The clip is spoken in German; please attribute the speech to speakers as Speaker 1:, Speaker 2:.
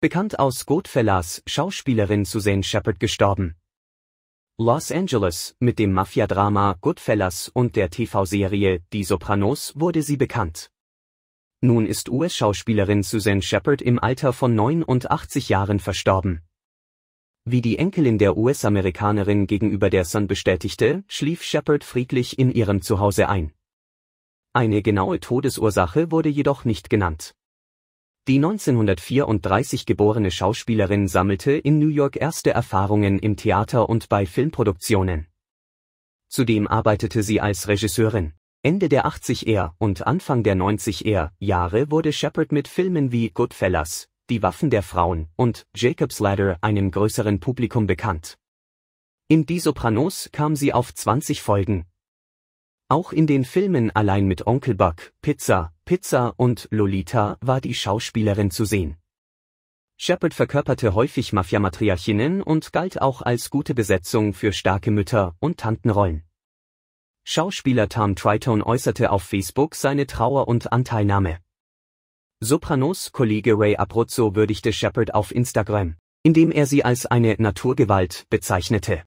Speaker 1: Bekannt aus Goodfellas, Schauspielerin Suzanne Shepard gestorben. Los Angeles, mit dem Mafia-Drama Goodfellas und der TV-Serie Die Sopranos wurde sie bekannt. Nun ist US-Schauspielerin Suzanne Shepard im Alter von 89 Jahren verstorben. Wie die Enkelin der US-Amerikanerin gegenüber der Sun bestätigte, schlief Shepard friedlich in ihrem Zuhause ein. Eine genaue Todesursache wurde jedoch nicht genannt. Die 1934 geborene Schauspielerin sammelte in New York erste Erfahrungen im Theater und bei Filmproduktionen. Zudem arbeitete sie als Regisseurin. Ende der 80er und Anfang der 90er Jahre wurde Shepard mit Filmen wie Goodfellas, Die Waffen der Frauen und Jacob's Ladder einem größeren Publikum bekannt. In Die Sopranos kam sie auf 20 Folgen. Auch in den Filmen Allein mit Onkel Buck, Pizza, Pizza und Lolita war die Schauspielerin zu sehen. Shepard verkörperte häufig Mafia-Matriarchinnen und galt auch als gute Besetzung für starke Mütter- und Tantenrollen. Schauspieler Tom Tritone äußerte auf Facebook seine Trauer und Anteilnahme. Sopranos-Kollege Ray Abruzzo würdigte Shepard auf Instagram, indem er sie als eine Naturgewalt bezeichnete.